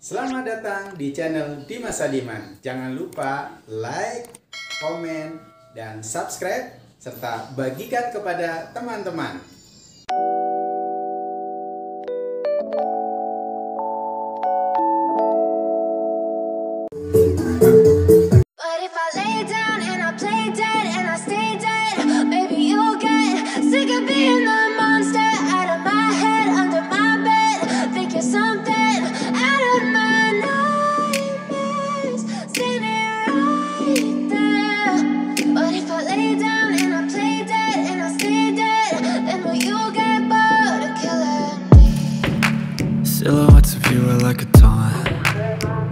Selamat datang di channel Dimas Adiman. Jangan lupa like, komen, dan subscribe serta bagikan kepada teman-teman.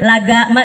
laga